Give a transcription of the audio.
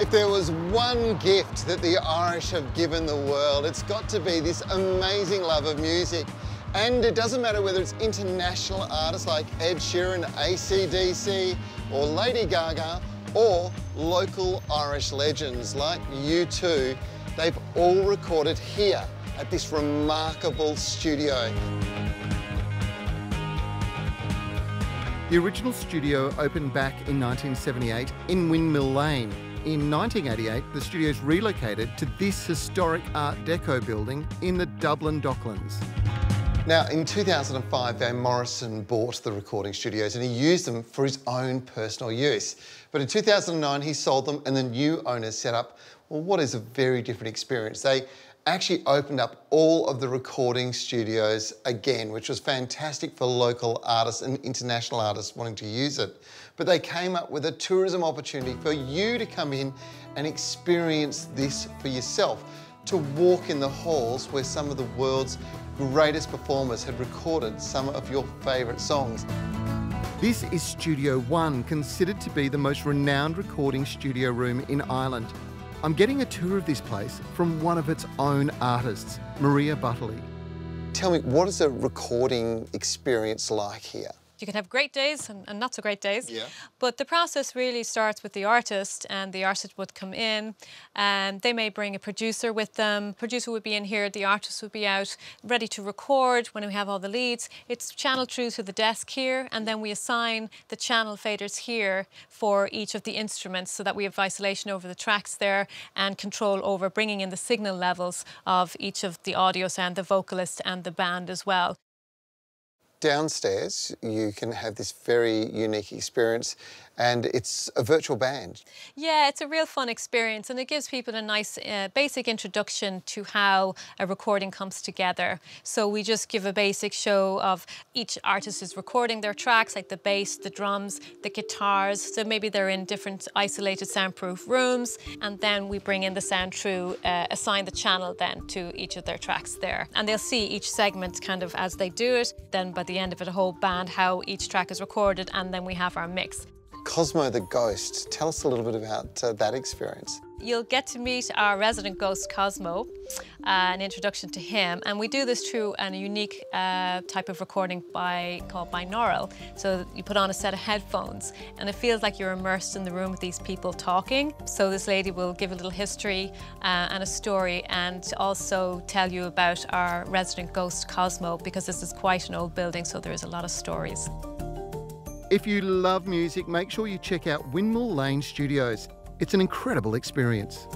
If there was one gift that the Irish have given the world, it's got to be this amazing love of music. And it doesn't matter whether it's international artists like Ed Sheeran, ACDC, or Lady Gaga, or local Irish legends like U2, they've all recorded here at this remarkable studio. The original studio opened back in 1978 in Windmill Lane. In 1988, the studio's relocated to this historic Art Deco building in the Dublin Docklands. Now, in 2005, Van Morrison bought the recording studios and he used them for his own personal use. But in 2009, he sold them and the new owners set up, well, what is a very different experience. They actually opened up all of the recording studios again, which was fantastic for local artists and international artists wanting to use it. But they came up with a tourism opportunity for you to come in and experience this for yourself, to walk in the halls where some of the world's greatest performers had recorded some of your favourite songs. This is Studio One, considered to be the most renowned recording studio room in Ireland. I'm getting a tour of this place from one of its own artists, Maria Butterley. Tell me, what is a recording experience like here? You can have great days and, and, not so great days. Yeah. But the process really starts with the artist, and the artist would come in, and they may bring a producer with them. Producer would be in here, the artist would be out, ready to record. When we have all the leads, it's channeled through to the desk here, and then we assign the channel faders here for each of the instruments, so that we have isolation over the tracks there and control over bringing in the signal levels of each of the audio sound, the vocalist and the band as well. Downstairs, you can have this very unique experience and it's a virtual band. Yeah, it's a real fun experience and it gives people a nice uh, basic introduction to how a recording comes together. So we just give a basic show of each artist is recording their tracks, like the bass, the drums, the guitars. So maybe they're in different isolated soundproof rooms and then we bring in the sound through, uh, assign the channel then to each of their tracks there. And they'll see each segment kind of as they do it. Then by the end of it, a whole band, how each track is recorded and then we have our mix. Cosmo the Ghost. Tell us a little bit about uh, that experience. You'll get to meet our resident ghost, Cosmo, uh, an introduction to him. And we do this through a unique uh, type of recording by called binaural. So you put on a set of headphones and it feels like you're immersed in the room with these people talking. So this lady will give a little history uh, and a story and also tell you about our resident ghost, Cosmo, because this is quite an old building, so there is a lot of stories. If you love music, make sure you check out Windmill Lane Studios. It's an incredible experience.